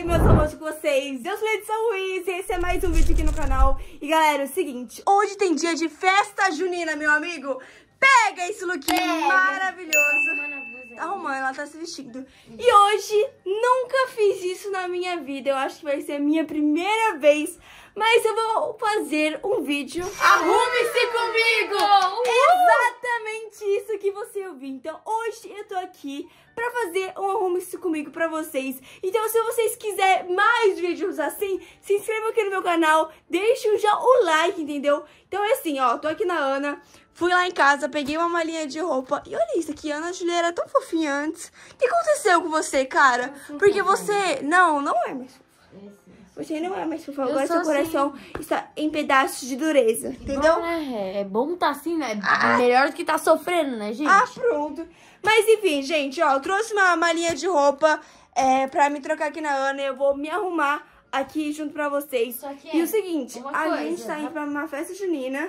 aí, meus amores, com vocês? Eu sou a Edson Ruiz e esse é mais um vídeo aqui no canal. E galera, é o seguinte, hoje tem dia de festa junina, meu amigo. Pega esse lookinho Pega. maravilhoso. Tá arrumando, ela tá se vestindo. E hoje, nunca fiz isso na minha vida. Eu acho que vai ser a minha primeira vez. Mas eu vou fazer um vídeo. Arrume-se comigo! Exatamente isso que você ouviu. Então, hoje eu tô aqui pra fazer um Arrume-se comigo pra vocês. Então, se vocês quiserem mais vídeos assim, se inscreva aqui no meu canal, deixem já o like, entendeu? Então, é assim, ó, tô aqui na Ana. Fui lá em casa, peguei uma malinha de roupa. E olha isso aqui, Ana Julia era tão fofinha antes. O que aconteceu com você, cara? Porque você. Não, não é mais fofa. Você não é mais fofa. Eu Agora seu coração está em pedaços de dureza. Entendeu? Bom, né? É bom tá assim, né? Melhor do que tá sofrendo, né, gente? Ah, pronto. Mas enfim, gente, ó, eu trouxe uma malinha de roupa é, pra me trocar aqui na Ana. Eu vou me arrumar aqui junto pra vocês. Que E é o seguinte, uma a coisa, gente tá indo né? pra uma festa junina.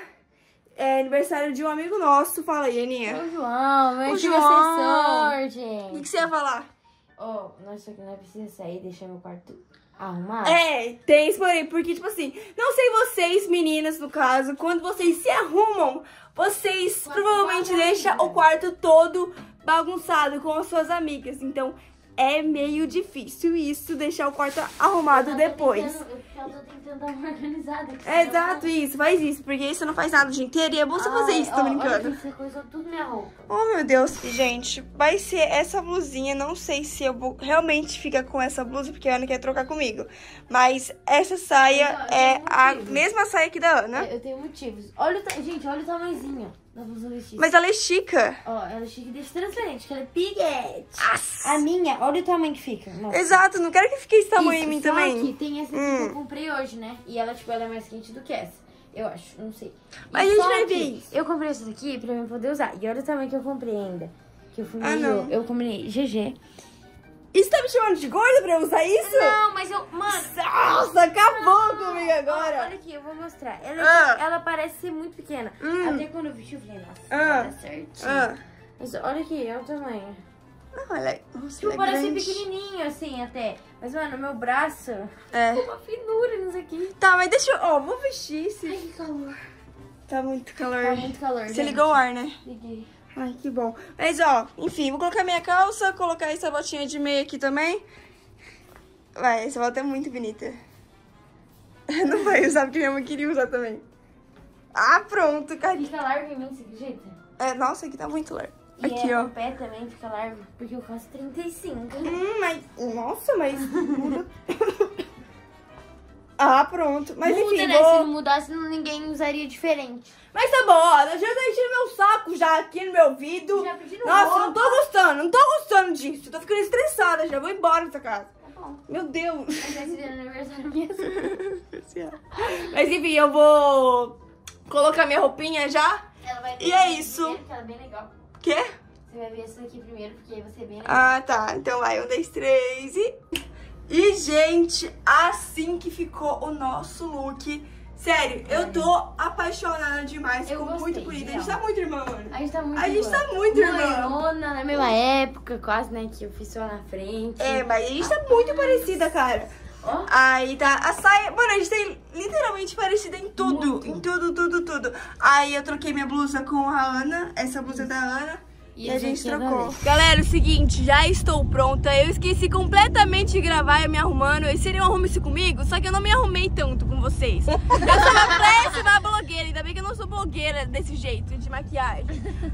É aniversário de um amigo nosso. Fala aí, Aninha. Ô, João, meu O tio João. assessor, O que, gente. que você ia falar? Nós só que não precisa sair e deixar meu quarto arrumado. É, tem esse porém, porque, tipo assim, não sei vocês, meninas, no caso, quando vocês se arrumam, vocês provavelmente deixam o quarto todo bagunçado com as suas amigas. Então, é meio difícil isso, deixar o quarto arrumado Eu depois. tentando- Eu tô tentando dar uma organizada aqui. É exato isso, faz isso, porque isso não faz nada o dia inteiro e é bom você fazer isso, ó, tô Olha brincando. que você coisou tudo minha roupa. Oh, meu Deus. Gente, vai ser essa blusinha. Não sei se eu vou realmente ficar com essa blusa, porque a Ana quer trocar comigo. Mas essa saia Não, é não a motivo. mesma saia que da Ana. Eu, eu tenho motivos. Olha. Gente, olha o tamanhozinho da blusa vestida. Mas ela é chica. Ó, ela é chique e deixa transparente, que ela é piguete. A minha, olha o tamanho que fica. Nossa. Exato, não quero que fique esse tamanho Isso, em mim também. que tem essa aqui Hum. que eu comprei hoje, né? E ela, tipo, ela é mais quente do que essa. Eu acho, não sei. Mas E a gente vai ver isso. Eu comprei essa daqui pra eu poder usar. E olha o tamanho que eu comprei ainda. Que eu fui Ah, meio... não. eu combinei GG. E você tá me chamando de gorda pra eu usar isso? Não, mas eu... Mano... Nossa, acabou não. comigo agora. Olha aqui, eu vou mostrar. Ela, Ah. ela parece ser muito pequena. Hum. Até quando eu vesti, eu falei, nossa, Ah. dar certinho. Ah, Mas olha aqui, olha o tamanho. não, ela é, nossa, Tipo, parece grande. pequenininho, assim, até. Mas, mano, meu braço... É. Ficou uma finura nisso aqui. Tá, mas deixa eu... Ó, vou vestir Ai, se... que calor. Tá muito calor. Tá muito calor, Você gente. ligou o ar, né? Liguei. Ai, que bom. Mas, ó, enfim, vou colocar minha calça, colocar essa botinha de meia aqui também. Vai, essa bota é muito bonita. Não vai usar porque minha mãe queria usar também. Ah, pronto, carinha. Fica largo em mim, você acredita? É, nossa, aqui tá muito largo. E Aqui, é, ó. o pé também fica largo, porque eu faço 35. Hum, mas... Nossa, mas... ah, pronto. Mas, Muda, enfim, né? Se vou... não mudasse, ninguém usaria diferente. Mas tá bom, ó. Já enchendo meu saco já aqui no meu ouvido. Já pediram Nossa, roupa. não tô gostando. Não tô gostando disso. Eu tô ficando estressada já. Vou embora dessa casa. Tá bom. Meu Deus. Mas vai ser aniversário mesmo. Mas enfim, eu vou colocar minha roupinha já. Ela vai E é isso. Primeiro, que ela é bem legal. Quê? Você vai ver essa aqui primeiro, porque aí você é bem legal. Ah, tá. Então vai, um, dois, três e... E, gente, assim que ficou o nosso look. Sério, eu tô apaixonada demais. Eu Ficou gostei, muito bonito. A real. gente tá muito irmã, mano. A gente tá muito A gente igual. tá muito irmã. Moinona, na mesma época, quase, né? Que eu fiz só na frente. É, mas a gente tá muito parecida, cara. Ó. Aí tá, a saia, mano, a gente tem literalmente parecida em tudo, Muito. em tudo, tudo, tudo. Aí eu troquei minha blusa com a Ana, essa blusa é da Ana, e, a gente trocou. Galera, é o seguinte, já estou pronta, eu esqueci completamente de gravar eu me arrumando, esse seria um arrume-se comigo, só que eu não me arrumei tanto com vocês. Eu sou uma péssima blogueira, ainda bem que eu não sou blogueira desse jeito, de maquiagem.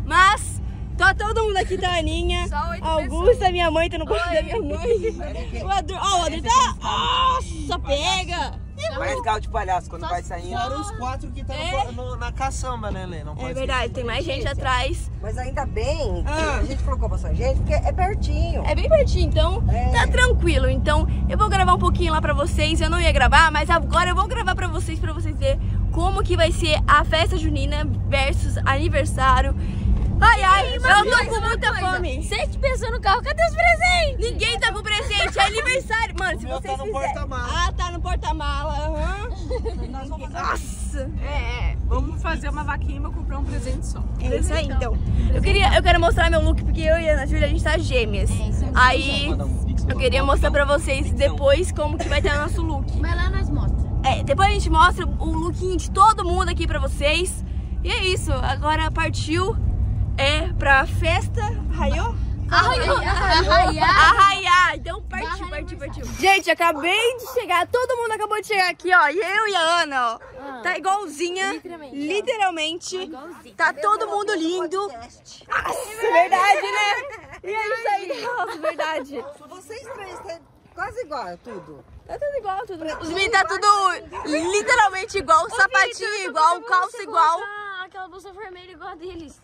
Mas... Tá todo mundo aqui, tá a Aninha, Augusta, minha mãe, tá no quarto da minha mãe. O Adri, ó, o Adri tá... Nossa, pega! Mais carro de palhaço quando vai saindo. Fora os quatro que tá É. no- na caçamba, né, Lê? Não É pode verdade, tem mais gente atrás. Mas ainda bem que Ah. a gente colocou bastante gente, porque é pertinho. É bem pertinho, então É. tá tranquilo. Então eu vou gravar um pouquinho lá pra vocês. Eu não ia gravar, mas agora eu vou gravar pra vocês, pra vocês verem como que vai ser a festa junina versus aniversário. Ai, ai, eu tô com muita fome. Sete pessoas no carro, cadê os presentes? Ninguém tá com presente, é aniversário. Mano, se O meu vocês tá no porta-mala. Ah, tá no porta-mala, aham. Nossa. É, é, vamos fazer uma vaquinha pra comprar um presente só. É isso aí, então. Eu, queria, eu quero mostrar meu look, porque eu e a Ana Júlia, a gente tá gêmeas. Aí... Manda um pix Eu queria mostrar pra vocês depois como que vai ter o nosso look. Mas lá nós mostra. É, depois a gente mostra o lookinho de todo mundo aqui pra vocês. E é isso, agora partiu é pra festa. Arraiar. Arraiar. Então partiu, partiu, partiu. Gente, acabei de chegar, todo mundo acabou de chegar aqui, ó. E eu e a Ana, ó. Tá igualzinha. Literalmente. Literalmente. igualzinho. Tá todo mundo lindo. Nossa, verdade, né? E é isso aí, nossa, verdade. Vocês três têm quase igual, tudo. Tá tudo igual, tudo Os meninos tá tudo literalmente igual, sapatinho igual, calça igual. Aquela bolsa vermelha igual a deles.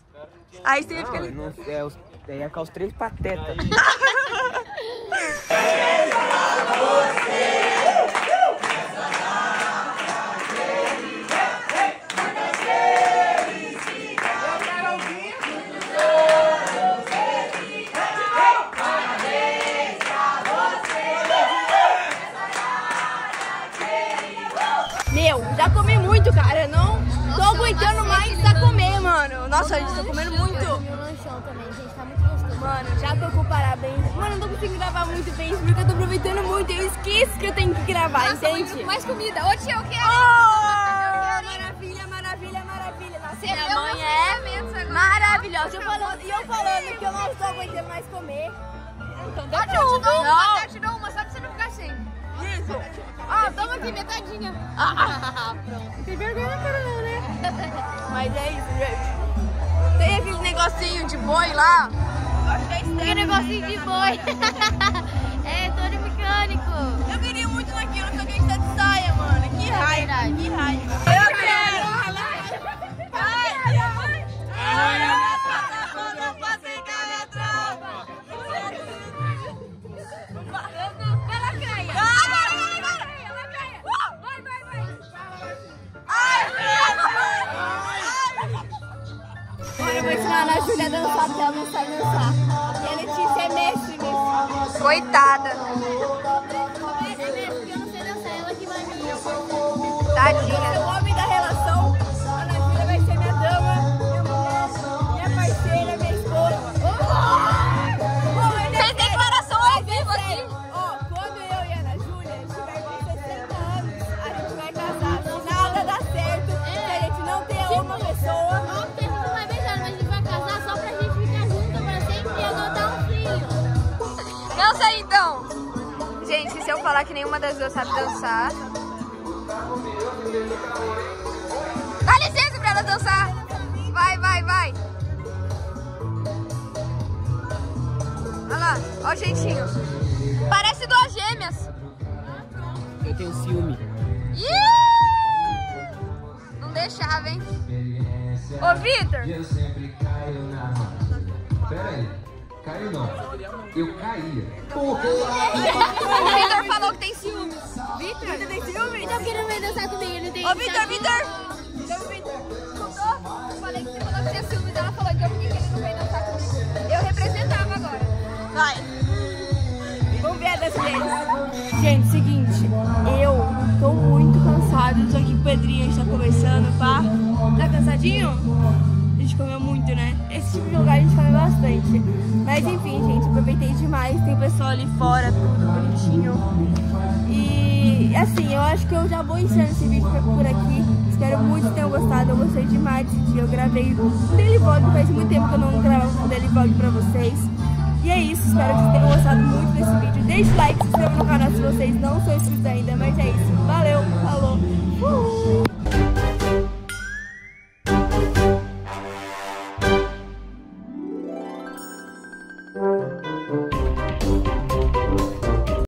Aí você fica ali. Não, é, os, é com os três patetas. muito, cara. Não tô aguentando mais a comer, mano. Nossa, a gente tá comendo muito. E o lanchão também, gente. Tá muito gostoso. Mano, já tô com parabéns. Mano, eu não tô conseguindo gravar muito bem porque eu tô aproveitando muito. Eu esqueço que eu tenho que gravar, entende? Mais comida. Ô, tio, eu quero. Oh, maravilha, maravilha, maravilha. Nossa, minha mãe é maravilhosa. Eu falando, e eu falando que eu não estou aguentando mais comer. Então, dá uma, dou uma, só pra você não ficar sem. Isso. Ó, toma aqui, metadinha. Pronto. Tem vergonha na cara não, né? Mas é isso, gente. Tem aquele negocinho de boi lá. Tem negocinho de boi. é, todo mecânico. Eu queria muito naquilo, só que a gente tá de saia, mano. Que raiva, verdade. que raiva. Dançar, porque ela. E a Letícia é mestre nisso. Coitada. Falar que nenhuma das duas sabe dançar. Dá licença pra ela dançar! Vai, vai, vai! Olha lá, olha o jeitinho. Parece duas gêmeas. Eu tenho ciúme. Ih! Não deixava, hein? Ô, Vitor! Eu caiu não. Eu caía. O Vitor falou que tem ciúmes. Vitor? Você tem ciúmes? Então querendo ver dançar comigo, ele tem Ô, Vitor, Vitor! Então, Vitor, escutou? Eu falei que você falou que tinha ciúmes. Ela falou então por que que ele não veio dançar comigo? Eu representava agora. Vai. Vamos ver a dança deles. Gente, seguinte. Eu tô muito cansada. Tô aqui com o Pedrinho, a gente tá conversando, pá. Tá cansadinho? A gente comeu muito, né? Esse tipo de lugar a gente come bastante. Mas enfim, gente, aproveitei demais. Tem pessoal ali fora, tudo bonitinho. E assim, eu acho que eu já vou encerrando esse vídeo por aqui. Espero muito que tenham gostado. Eu gostei demais desse dia. Eu gravei um daily vlog. Faz muito tempo que eu não gravava um daily vlog pra vocês. E é isso. Espero que vocês tenham gostado muito desse vídeo. Deixe o like, se inscreva no canal se vocês não são inscritos ainda. Mas é isso. Valeu, falou. Fui.